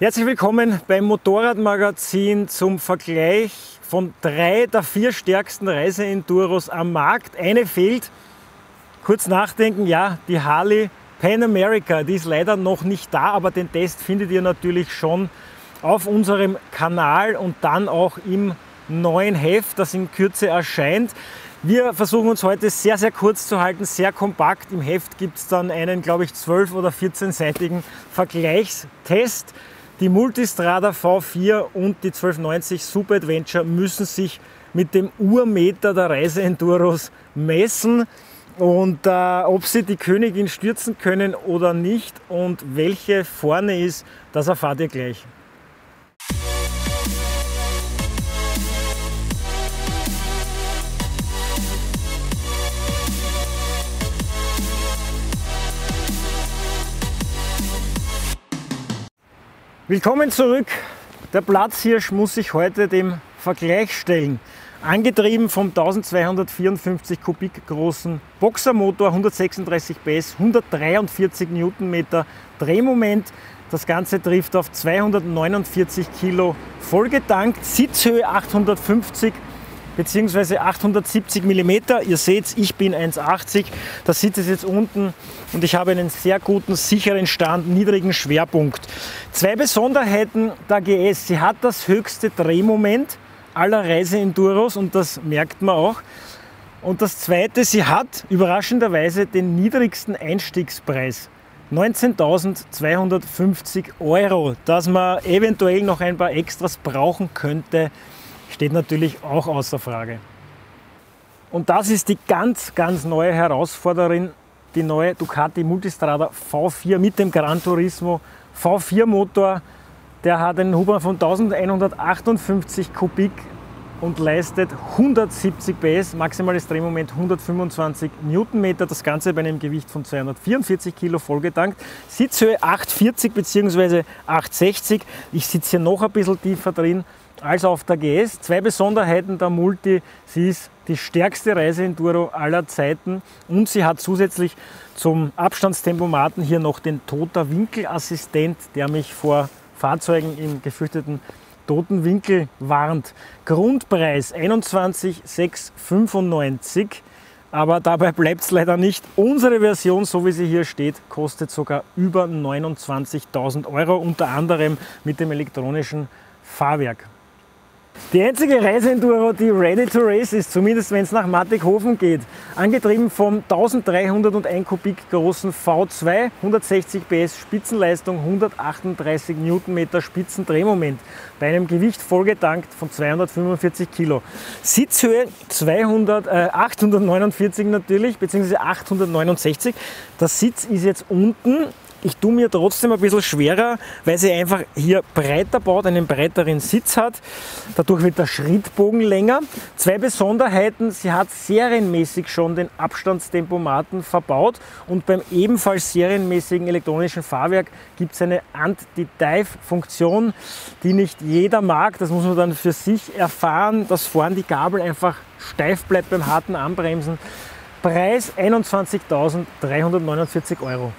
Herzlich willkommen beim Motorradmagazin zum Vergleich von drei der vier stärksten Reiseenduros am Markt. Eine fehlt. Kurz nachdenken, ja, die Harley Pan America, die ist leider noch nicht da, aber den Test findet ihr natürlich schon auf unserem Kanal und dann auch im neuen Heft, das in Kürze erscheint. Wir versuchen uns heute sehr, sehr kurz zu halten, sehr kompakt. Im Heft gibt es dann einen, glaube ich, 12- oder 14-seitigen Vergleichstest. Die Multistrada V4 und die 1290 Super Adventure müssen sich mit dem Urmeter der Reiseenduros messen und äh, ob sie die Königin stürzen können oder nicht und welche vorne ist, das erfahrt ihr gleich. Willkommen zurück. Der Platzhirsch muss sich heute dem Vergleich stellen. Angetrieben vom 1254 Kubik großen Boxermotor, 136 PS, 143 Newtonmeter Drehmoment. Das Ganze trifft auf 249 Kilo vollgetankt, Sitzhöhe 850 bzw. 870 mm. Ihr seht, ich bin 1,80. Der Sitz ist jetzt unten und ich habe einen sehr guten, sicheren Stand, niedrigen Schwerpunkt. Zwei Besonderheiten der GS. Sie hat das höchste Drehmoment aller Reiseenduros und das merkt man auch. Und das zweite, sie hat überraschenderweise den niedrigsten Einstiegspreis. 19.250 Euro, dass man eventuell noch ein paar Extras brauchen könnte, steht natürlich auch außer Frage. Und das ist die ganz, ganz neue Herausforderin, die neue Ducati Multistrada V4 mit dem Gran Turismo V4 Motor. Der hat einen Hubraum von 1158 Kubik und leistet 170 PS, maximales Drehmoment 125 Newtonmeter, das Ganze bei einem Gewicht von 244 Kilo vollgetankt. Sitzhöhe 840 bzw. 860. Ich sitze hier noch ein bisschen tiefer drin, als auf der GS. Zwei Besonderheiten der Multi. Sie ist die stärkste Reiseenduro aller Zeiten und sie hat zusätzlich zum Abstandstempomaten hier noch den Toter Winkelassistent, der mich vor Fahrzeugen im gefürchteten toten Winkel warnt. Grundpreis 21,695. Aber dabei bleibt es leider nicht. Unsere Version, so wie sie hier steht, kostet sogar über 29.000 Euro, unter anderem mit dem elektronischen Fahrwerk. Die einzige Reiseenduro, die ready to race ist, zumindest wenn es nach Mattighofen geht. Angetrieben vom 1301 Kubik großen V2, 160 PS Spitzenleistung, 138 Newtonmeter Spitzendrehmoment bei einem Gewicht vollgetankt von 245 Kilo. Sitzhöhe 200, äh, 849 natürlich, beziehungsweise 869. Der Sitz ist jetzt unten ich tue mir trotzdem ein bisschen schwerer, weil sie einfach hier breiter baut, einen breiteren Sitz hat. Dadurch wird der Schrittbogen länger. Zwei Besonderheiten, sie hat serienmäßig schon den Abstandstempomaten verbaut und beim ebenfalls serienmäßigen elektronischen Fahrwerk gibt es eine Anti-Dive-Funktion, die nicht jeder mag. Das muss man dann für sich erfahren, dass vorn die Gabel einfach steif bleibt beim harten Anbremsen. Preis 21.349 Euro.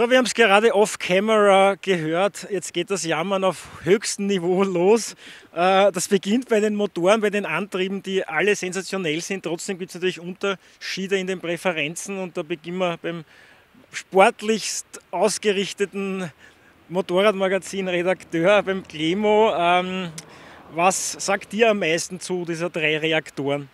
So, wir haben es gerade off-camera gehört. Jetzt geht das Jammern auf höchstem Niveau los. Äh, das beginnt bei den Motoren, bei den Antrieben, die alle sensationell sind. Trotzdem gibt es natürlich Unterschiede in den Präferenzen und da beginnen wir beim sportlichst ausgerichteten Motorradmagazin-Redakteur, beim Clemo. Ähm, Was sagt dir am meisten zu dieser drei Reaktoren?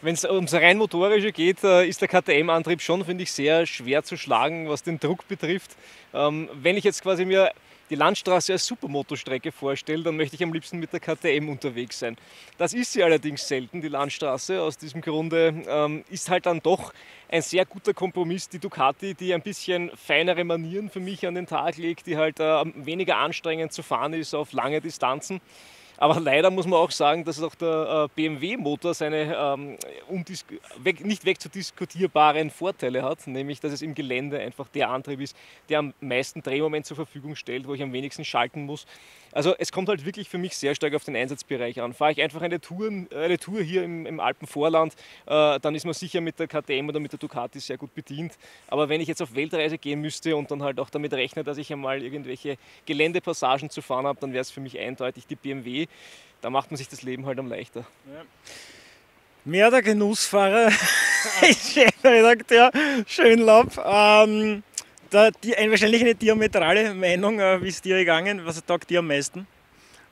Wenn es ums rein motorische geht, äh, ist der KTM-Antrieb schon, finde ich, sehr schwer zu schlagen, was den Druck betrifft. Ähm, wenn ich jetzt quasi mir die Landstraße als Supermotostrecke vorstelle, dann möchte ich am liebsten mit der KTM unterwegs sein. Das ist sie allerdings selten, die Landstraße. Aus diesem Grunde ähm, ist halt dann doch ein sehr guter Kompromiss die Ducati, die ein bisschen feinere Manieren für mich an den Tag legt, die halt äh, weniger anstrengend zu fahren ist auf lange Distanzen. Aber leider muss man auch sagen, dass auch der äh, BMW-Motor seine ähm, weg, nicht wegzudiskutierbaren Vorteile hat, nämlich dass es im Gelände einfach der Antrieb ist, der am meisten Drehmoment zur Verfügung stellt, wo ich am wenigsten schalten muss. Also es kommt halt wirklich für mich sehr stark auf den Einsatzbereich an. Fahre ich einfach eine Tour, eine Tour hier im, im Alpenvorland, äh, dann ist man sicher mit der KTM oder mit der Ducati sehr gut bedient. Aber wenn ich jetzt auf Weltreise gehen müsste und dann halt auch damit rechne, dass ich einmal irgendwelche Geländepassagen zu fahren habe, dann wäre es für mich eindeutig die BMW. Da macht man sich das Leben halt am leichter. Ja. Mehr der Genussfahrer, Chefredakteur Schönlaub. Ähm, da, die, wahrscheinlich eine diametrale Meinung. Äh, wie ist dir gegangen? Was taugt dir am meisten?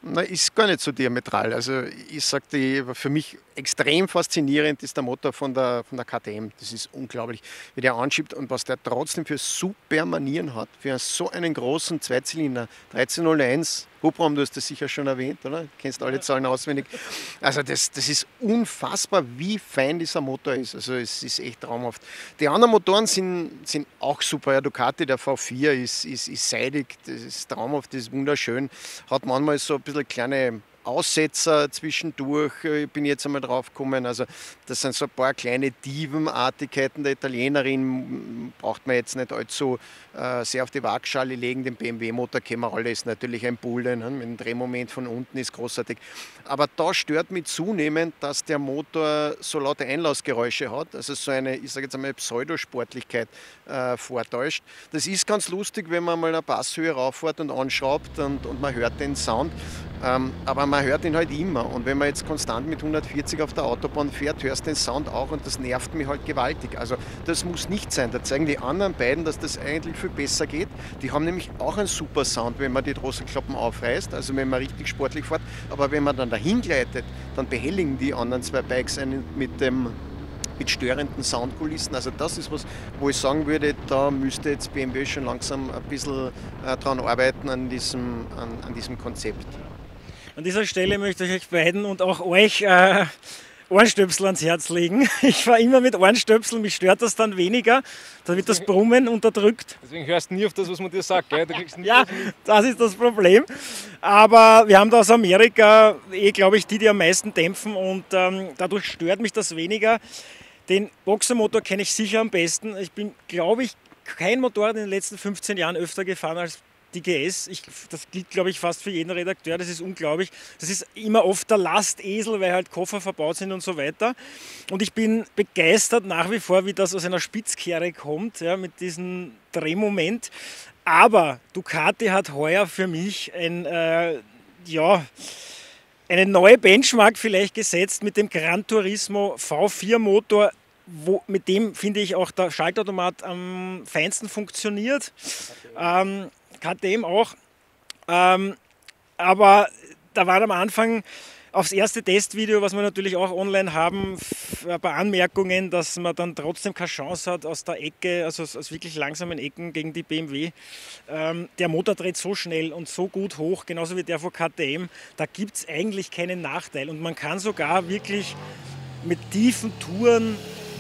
Na, ist gar nicht so diametral. Also ich sagte, für mich extrem faszinierend ist der Motor von der, von der KTM. Das ist unglaublich, wie der anschiebt und was der trotzdem für super Manieren hat. Für so einen großen Zweizylinder, 1301 Hubraum, du hast das sicher schon erwähnt, oder? Du kennst alle Zahlen auswendig. Also das, das ist unfassbar, wie fein dieser Motor ist. Also es ist echt traumhaft. Die anderen Motoren sind, sind auch super. Ja, Ducati, der V4 ist, ist, ist seidig, das ist traumhaft, das ist wunderschön. Hat manchmal so ein bisschen kleine Aussetzer zwischendurch, äh, ich bin jetzt einmal drauf gekommen. Also das sind so ein paar kleine Dievenartigkeiten der Italienerin, braucht man jetzt nicht allzu äh, sehr auf die Waagschale legen. Den BMW-Motor kennen wir alle, ist natürlich ein Bulle, ne? mit dem Drehmoment von unten ist großartig. Aber da stört mich zunehmend, dass der Motor so laute Einlassgeräusche hat, also so eine, ich sage jetzt einmal, Pseudosportlichkeit äh, vortäuscht. Das ist ganz lustig, wenn man mal eine Passhöhe rauffährt und anschraubt und, und man hört den Sound. Ähm, aber man hört ihn halt immer. Und wenn man jetzt konstant mit 140 auf der Autobahn fährt, hörst du den Sound auch und das nervt mich halt gewaltig. Also das muss nicht sein. Da zeigen die anderen beiden, dass das eigentlich viel besser geht. Die haben nämlich auch einen super Sound, wenn man die Drosselklappen aufreißt, also wenn man richtig sportlich fährt. Aber wenn man dann dahin gleitet, dann behelligen die anderen zwei Bikes einen mit dem mit störenden Soundkulissen. Also das ist was, wo ich sagen würde, da müsste jetzt BMW schon langsam ein bisschen äh, dran arbeiten an diesem, an, an diesem Konzept. An dieser Stelle möchte ich euch beiden und auch euch äh, Ohrenstöpsel ans Herz legen. Ich fahre immer mit Ohrenstöpseln, mich stört das dann weniger. Da wird das Brummen unterdrückt. Deswegen hörst du nie auf das, was man dir sagt. Gell? ja, das ist das Problem. Aber wir haben da aus Amerika eh, glaube ich, die, die am meisten dämpfen und ähm, dadurch stört mich das weniger. Den Boxermotor kenne ich sicher am besten. Ich bin, glaube ich, kein Motorrad in den letzten 15 Jahren öfter gefahren als die GS, ich, das gilt glaube ich fast für jeden Redakteur, das ist unglaublich. Das ist immer oft der Lastesel, weil halt Koffer verbaut sind und so weiter. Und ich bin begeistert nach wie vor, wie das aus einer Spitzkehre kommt, ja, mit diesem Drehmoment. Aber Ducati hat heuer für mich ein, äh, ja, eine neue Benchmark vielleicht gesetzt mit dem Gran Turismo V4 Motor wo, mit dem finde ich auch der Schaltautomat am feinsten funktioniert. Okay. Ähm, KTM auch. Ähm, aber da war am Anfang aufs erste Testvideo, was wir natürlich auch online haben, ein paar Anmerkungen, dass man dann trotzdem keine Chance hat aus der Ecke, also aus, wirklich langsamen Ecken gegen die BMW. Ähm, der Motor dreht so schnell und so gut hoch, genauso wie der von KTM. Da gibt es eigentlich keinen Nachteil. Und man kann sogar wirklich mit tiefen Touren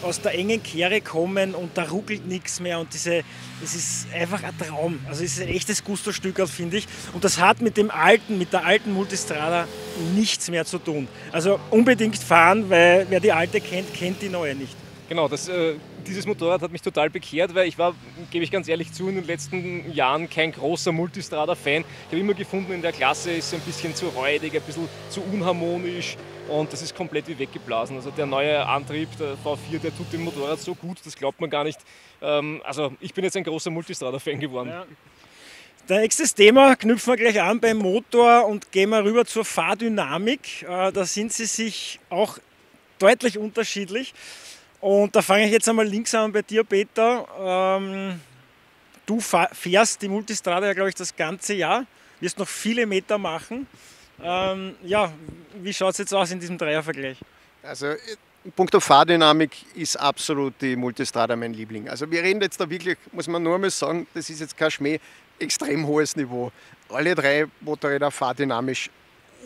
aus der engen Kehre kommen und da ruckelt nichts mehr und diese, es ist einfach ein Traum. Also es ist ein echtes Gusto-Stück, finde ich. Und das hat mit dem alten, mit der alten Multistrada nichts mehr zu tun. Also unbedingt fahren, weil wer die alte kennt, kennt die neue nicht. Genau, das, äh, dieses Motorrad hat mich total bekehrt, weil ich war, gebe ich ganz ehrlich zu, in den letzten Jahren kein großer Multistrada-Fan. Ich habe immer gefunden, in der Klasse ist es ein bisschen zu räudig, ein bisschen zu unharmonisch und das ist komplett wie weggeblasen. Also der neue Antrieb, der V4, der tut dem Motorrad so gut, das glaubt man gar nicht. Ähm, also ich bin jetzt ein großer Multistrada-Fan geworden. Ja. Nächste Thema knüpfen wir gleich an beim Motor und gehen wir rüber zur Fahrdynamik. Äh, da sind sie sich auch deutlich unterschiedlich. Und da fange ich jetzt einmal links an bei dir, Peter. Ähm, du fährst die Multistrada ja, glaube ich, das ganze Jahr, wirst noch viele Meter machen. Ähm, ja, wie schaut es jetzt aus in diesem Dreiervergleich? Also in puncto Fahrdynamik ist absolut die Multistrada mein Liebling. Also wir reden jetzt da wirklich, muss man nur mal sagen, das ist jetzt kein Schmäh, extrem hohes Niveau. Alle drei Motorräder fahrdynamisch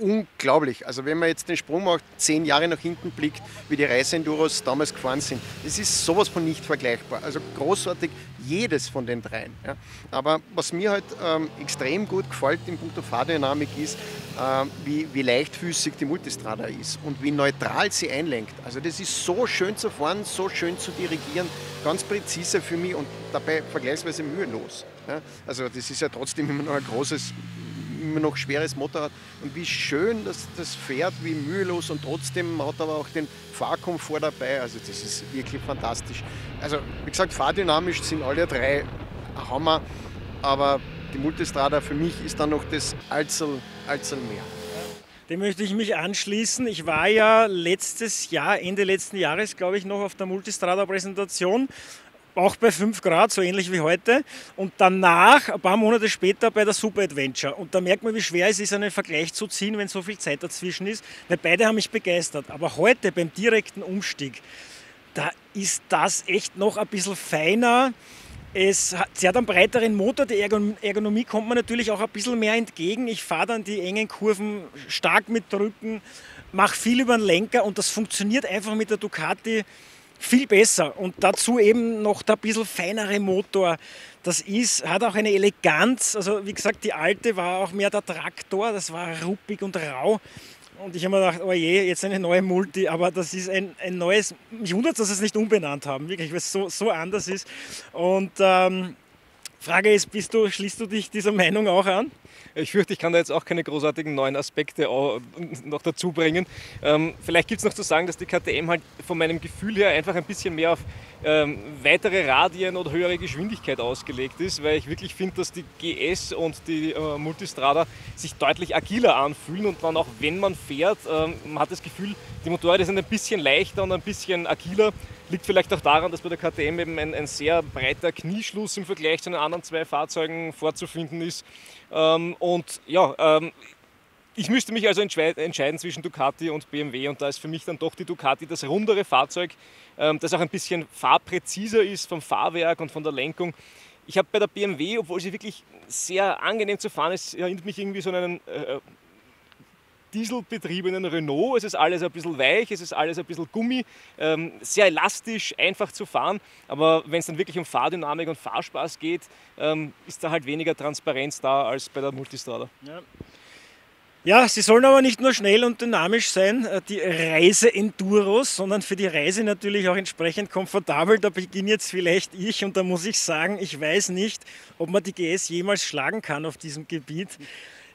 unglaublich. Also wenn man jetzt den Sprung macht, zehn Jahre nach hinten blickt, wie die Reiseenduros damals gefahren sind, das ist sowas von nicht vergleichbar. Also großartig jedes von den dreien. Ja. Aber was mir halt ähm, extrem gut gefällt in puncto Fahrdynamik ist, äh, wie, wie leichtfüßig die Multistrada ist und wie neutral sie einlenkt. Also das ist so schön zu fahren, so schön zu dirigieren, ganz präzise für mich und dabei vergleichsweise mühelos. Ja. Also das ist ja trotzdem immer noch ein großes immer noch schweres Motorrad. Und wie schön das, das fährt, wie mühelos und trotzdem hat aber auch den Fahrkomfort dabei. Also das ist wirklich fantastisch. Also wie gesagt, fahrdynamisch sind alle drei Hammer, aber die Multistrada für mich ist dann noch das Alzel, Alzel mehr. Dem möchte ich mich anschließen. Ich war ja letztes Jahr, Ende letzten Jahres, glaube ich, noch auf der Multistrada-Präsentation auch bei 5 Grad, so ähnlich wie heute. Und danach, ein paar Monate später, bei der Super Adventure. Und da merkt man, wie schwer es ist, einen Vergleich zu ziehen, wenn so viel Zeit dazwischen ist. Weil beide haben mich begeistert. Aber heute beim direkten Umstieg, da ist das echt noch ein bisschen feiner. Es hat, sie hat einen breiteren Motor, die Ergonomie kommt mir natürlich auch ein bisschen mehr entgegen. Ich fahre dann die engen Kurven stark mit Drücken, mache viel über den Lenker und das funktioniert einfach mit der Ducati viel besser. Und dazu eben noch der bisschen feinere Motor. Das ist, hat auch eine Eleganz. Also wie gesagt, die alte war auch mehr der Traktor, das war ruppig und rau. Und ich habe mir gedacht, oh je, jetzt eine neue Multi, aber das ist ein, ein neues, mich wundert dass sie es nicht umbenannt haben, wirklich, weil es so, so anders ist. Und ähm, Frage ist, bist du, schließt du dich dieser Meinung auch an? Ich fürchte, ich kann da jetzt auch keine großartigen neuen Aspekte noch dazu bringen. Ähm, vielleicht gibt es noch zu sagen, dass die KTM halt von meinem Gefühl her einfach ein bisschen mehr auf ähm, weitere Radien oder höhere Geschwindigkeit ausgelegt ist, weil ich wirklich finde, dass die GS und die äh, Multistrada sich deutlich agiler anfühlen und dann auch wenn man fährt, ähm, man hat das Gefühl, die Motorräder sind ein bisschen leichter und ein bisschen agiler. Liegt vielleicht auch daran, dass bei der KTM eben ein, ein sehr breiter Knieschluss im Vergleich zu den anderen zwei Fahrzeugen vorzufinden ist. Ähm, und ja, ähm, ich müsste mich also entscheiden zwischen Ducati und BMW und da ist für mich dann doch die Ducati das rundere Fahrzeug, ähm, das auch ein bisschen fahrpräziser ist vom Fahrwerk und von der Lenkung. Ich habe bei der BMW, obwohl sie wirklich sehr angenehm zu fahren ist, erinnert mich irgendwie so an einen äh, dieselbetriebenen Renault. Es ist alles ein bisschen weich, es ist alles ein bisschen Gummi, ähm, sehr elastisch, einfach zu fahren. Aber wenn es dann wirklich um Fahrdynamik und Fahrspaß geht, ähm, ist da halt weniger Transparenz da als bei der Multistrada. Ja. Ja, sie sollen aber nicht nur schnell und dynamisch sein, äh, die Reise-Enduros, sondern für die Reise natürlich auch entsprechend komfortabel. Da beginne jetzt vielleicht ich und da muss ich sagen, ich weiß nicht, ob man die GS jemals schlagen kann auf diesem Gebiet.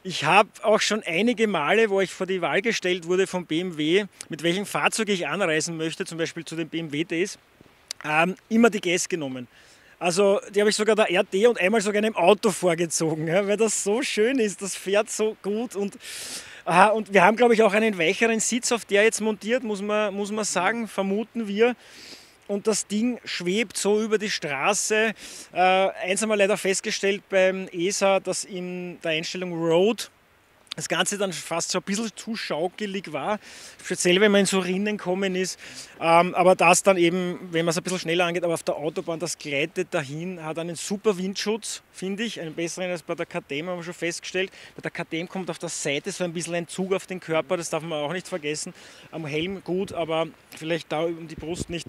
Ich habe auch schon einige Male, wo ich vor die Wahl gestellt wurde vom BMW, mit welchem Fahrzeug ich anreisen möchte, zum Beispiel zu den BMW Days, ähm, immer die GS genommen. Also die habe ich sogar der RD und einmal sogar in einem Auto vorgezogen, ja, weil das so schön ist, das fährt so gut und, aha, und wir haben glaube ich auch einen weicheren Sitz auf der jetzt montiert, muss man, muss man sagen, vermuten wir und das Ding schwebt so über die Straße. Äh, eins haben wir leider festgestellt beim ESA, dass in der Einstellung Road das Ganze dann fast so ein bisschen zu schaukelig war, speziell wenn man in so Rinnen kommen ist. Ähm, aber das dann eben, wenn man es ein bisschen schneller angeht, aber auf der Autobahn, das gleitet dahin, hat einen super Windschutz, finde ich, einen besseren als bei der KTM, haben wir schon festgestellt. Bei der KTM kommt auf der Seite so ein bisschen ein Zug auf den Körper, das darf man auch nicht vergessen. Am Helm gut, aber vielleicht da um die Brust nicht.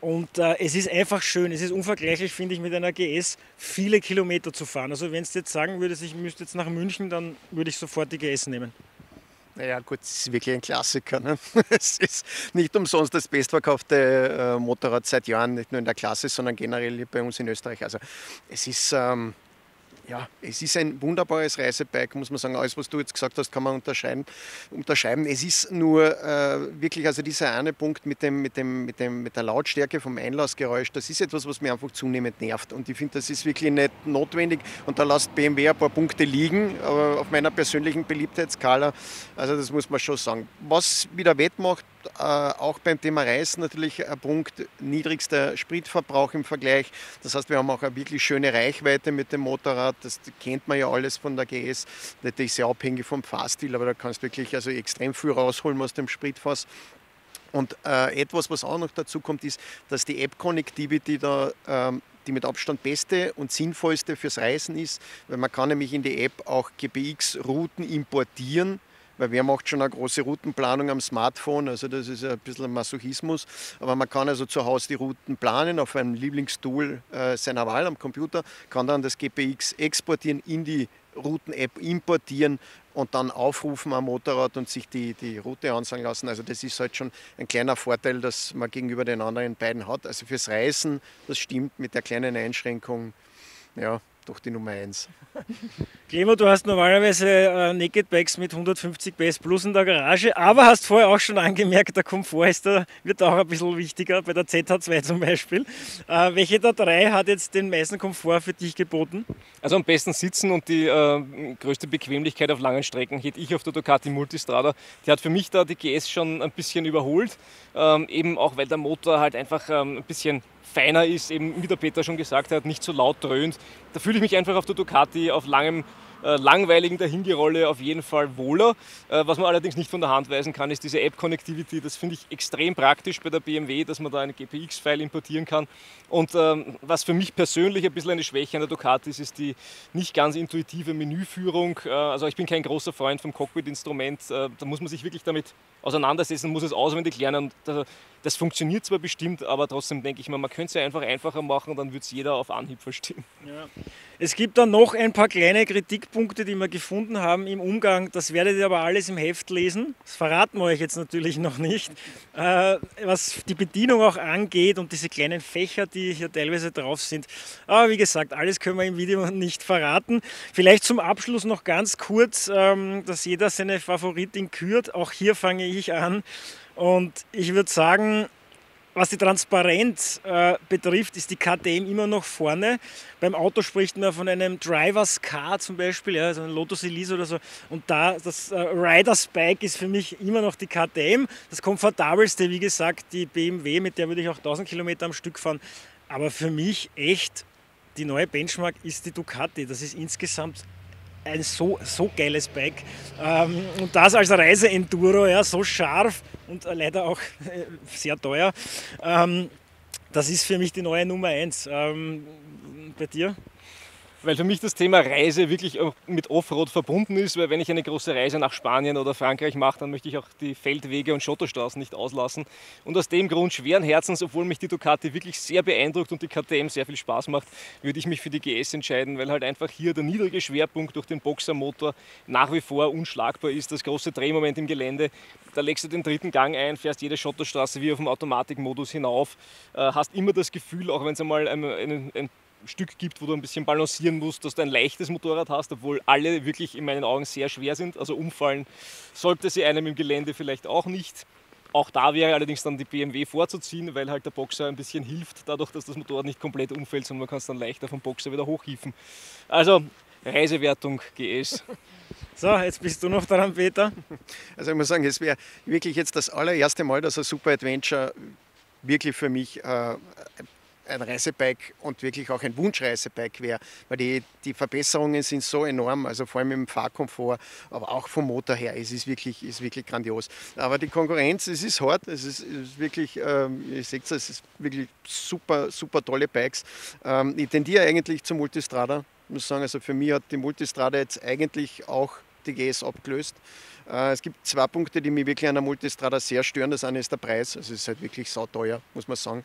Und äh, es ist einfach schön, es ist unvergleichlich, finde ich, mit einer GS viele Kilometer zu fahren. Also wenn du jetzt sagen würdest, ich müsste jetzt nach München, dann würde ich sofort die GS nehmen. Naja, gut, es ist wirklich ein Klassiker. Ne? Es ist nicht umsonst das bestverkaufte äh, Motorrad seit Jahren, nicht nur in der Klasse, sondern generell bei uns in Österreich. Also es ist ähm, ja, es ist ein wunderbares Reisebike, muss man sagen. Alles, was du jetzt gesagt hast, kann man unterscheiden. unterscheiden. Es ist nur äh, wirklich, also dieser eine Punkt mit, dem, mit, dem, mit, dem, mit der Lautstärke vom Einlassgeräusch, das ist etwas, was mir einfach zunehmend nervt. Und ich finde, das ist wirklich nicht notwendig. Und da lässt BMW ein paar Punkte liegen, aber auf meiner persönlichen Beliebtheitsskala. Also das muss man schon sagen. Was wieder wettmacht, äh, auch beim Thema Reis natürlich ein Punkt, niedrigster Spritverbrauch im Vergleich. Das heißt, wir haben auch eine wirklich schöne Reichweite mit dem Motorrad. Das kennt man ja alles von der GS. Ist sehr abhängig vom Fahrstil, aber da kannst du wirklich also extrem viel rausholen aus dem Spritfass. Und äh, etwas, was auch noch dazu kommt, ist, dass die App-Connectivity da ähm, die mit Abstand beste und sinnvollste fürs Reisen ist, weil man kann nämlich in die App auch GPX-Routen importieren weil wer macht schon eine große Routenplanung am Smartphone, also das ist ein bisschen Masochismus, aber man kann also zu Hause die Routen planen auf einem Lieblingstool äh, seiner Wahl am Computer, kann dann das GPX exportieren, in die Routen-App importieren und dann aufrufen am Motorrad und sich die, die Route ansagen lassen. Also das ist halt schon ein kleiner Vorteil, dass man gegenüber den anderen beiden hat. Also fürs Reisen, das stimmt mit der kleinen Einschränkung, ja, doch die Nummer 1. Clemo, du hast normalerweise äh, Naked Bikes mit 150 PS Plus in der Garage, aber hast vorher auch schon angemerkt, der Komfort ist da, wird auch ein bisschen wichtiger, bei der ZH2 zum Beispiel. Äh, welche der drei hat jetzt den meisten Komfort für dich geboten? Also am besten sitzen und die äh, größte Bequemlichkeit auf langen Strecken hätte ich auf der Ducati Multistrada. Die hat für mich da die GS schon ein bisschen überholt, ähm, eben auch weil der Motor halt einfach ähm, ein bisschen feiner ist, eben wie der Peter schon gesagt hat, nicht so laut dröhnt. Da fühle ich mich einfach auf der Ducati auf langem äh, langweiligen Dahingerolle auf jeden Fall wohler. Äh, was man allerdings nicht von der Hand weisen kann, ist diese App-Connectivity. Das finde ich extrem praktisch bei der BMW, dass man da einen GPX-File importieren kann. Und ähm, was für mich persönlich ein bisschen eine Schwäche an der Ducati ist, ist die nicht ganz intuitive Menüführung. Äh, also ich bin kein großer Freund vom Cockpit-Instrument. Äh, da muss man sich wirklich damit auseinandersetzen, muss es auswendig lernen. Und das funktioniert zwar bestimmt, aber trotzdem denke ich mal, man könnte es ja einfach einfacher machen, dann würde es jeder auf Anhieb verstehen. Ja. Es gibt dann noch ein paar kleine Kritikpunkte, die wir gefunden haben im Umgang. Das werdet ihr aber alles im Heft lesen. Das verraten wir euch jetzt natürlich noch nicht. Äh, was die Bedienung auch angeht und diese kleinen Fächer, die hier teilweise drauf sind. Aber wie gesagt, alles können wir im Video nicht verraten. Vielleicht zum Abschluss noch ganz kurz, ähm, dass jeder seine Favoritin kürt. Auch hier fange ich an. Und ich würde sagen, was die Transparenz äh, betrifft, ist die KTM immer noch vorne. Beim Auto spricht man von einem Drivers Car zum Beispiel, ja, also ein Lotus Elise oder so. Und da das äh, Riders Bike ist für mich immer noch die KTM. Das komfortabelste, wie gesagt, die BMW, mit der würde ich auch 1000 Kilometer am Stück fahren. Aber für mich echt die neue Benchmark ist die Ducati. Das ist insgesamt ein so, so geiles Bike. Ähm, und das als Reise-Enduro, ja, so scharf und leider auch äh, sehr teuer. Ähm, das ist für mich die neue Nummer 1. Ähm, bei dir? Weil für mich das Thema Reise wirklich mit Offroad verbunden ist, weil wenn ich eine große Reise nach Spanien oder Frankreich mache, dann möchte ich auch die Feldwege und Schotterstraßen nicht auslassen. Und aus dem Grund schweren Herzens, obwohl mich die Ducati wirklich sehr beeindruckt und die KTM sehr viel Spaß macht, würde ich mich für die GS entscheiden, weil halt einfach hier der niedrige Schwerpunkt durch den Boxermotor nach wie vor unschlagbar ist. Das große Drehmoment im Gelände, da legst du den dritten Gang ein, fährst jede Schotterstraße wie auf dem Automatikmodus hinauf, äh, hast immer das Gefühl, auch wenn es einmal ein, ein, ein Stück gibt, wo du ein bisschen balancieren musst, dass du ein leichtes Motorrad hast, obwohl alle wirklich in meinen Augen sehr schwer sind. Also umfallen sollte sie einem im Gelände vielleicht auch nicht. Auch da wäre allerdings dann die BMW vorzuziehen, weil halt der Boxer ein bisschen hilft, dadurch, dass das Motorrad nicht komplett umfällt, sondern man kann es dann leichter vom Boxer wieder hochhieven. Also Reisewertung GS. So, jetzt bist du noch dran, Peter. Also ich muss sagen, es wäre wirklich jetzt das allererste Mal, dass ein Super Adventure wirklich für mich äh, ein Reisebike und wirklich auch ein Wunschreisebike wäre, weil die, die Verbesserungen sind so enorm, also vor allem im Fahrkomfort, aber auch vom Motor her, es ist wirklich, ist wirklich grandios. Aber die Konkurrenz, es ist hart, es ist, ist wirklich, ähm, ihr seht es, es ist wirklich super, super tolle Bikes. Ähm, ich tendiere eigentlich zum Multistrada, muss sagen, also für mich hat die Multistrada jetzt eigentlich auch die GS abgelöst. Äh, es gibt zwei Punkte, die mich wirklich an der Multistrada sehr stören. Das eine ist der Preis, also es ist halt wirklich sauteuer, muss man sagen.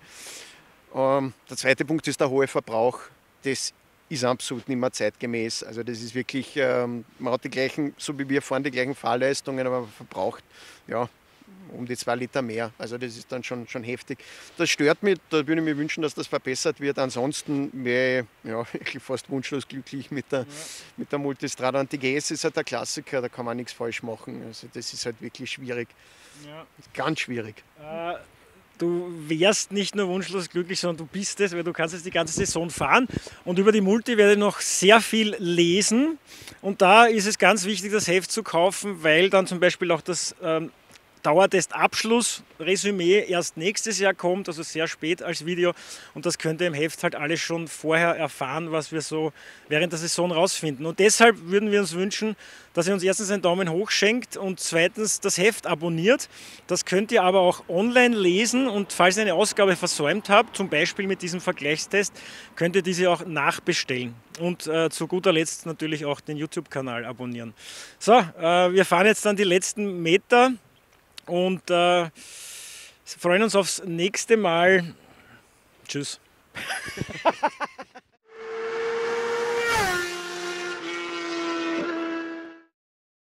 Ähm, der zweite Punkt ist der hohe Verbrauch. Das ist absolut nicht mehr zeitgemäß. Also das ist wirklich, ähm, man hat die gleichen, so wie wir fahren, die gleichen Fahrleistungen, aber man verbraucht ja, um die zwei Liter mehr. Also das ist dann schon, schon heftig. Das stört mich, da würde ich mir wünschen, dass das verbessert wird. Ansonsten wäre ich ja, fast wunschlos glücklich mit der, ja. mit der Multistrada. Und die GS ist halt der Klassiker, da kann man nichts falsch machen. Also das ist halt wirklich schwierig. Ja. Ganz schwierig. Äh, du wärst nicht nur wunschlos glücklich, sondern du bist es, weil du kannst jetzt die ganze Saison fahren. Und über die Multi werde ich noch sehr viel lesen. Und da ist es ganz wichtig, das Heft zu kaufen, weil dann zum Beispiel auch das ähm, Dauertestabschluss, Resümee erst nächstes Jahr kommt, also sehr spät als Video. Und das könnt ihr im Heft halt alles schon vorher erfahren, was wir so während der Saison rausfinden. Und deshalb würden wir uns wünschen, dass ihr uns erstens einen Daumen hoch schenkt und zweitens das Heft abonniert. Das könnt ihr aber auch online lesen und falls ihr eine Ausgabe versäumt habt, zum Beispiel mit diesem Vergleichstest, könnt ihr diese auch nachbestellen. Und äh, zu guter Letzt natürlich auch den YouTube-Kanal abonnieren. So, äh, wir fahren jetzt dann die letzten Meter und äh, freuen uns aufs nächste Mal. Tschüss.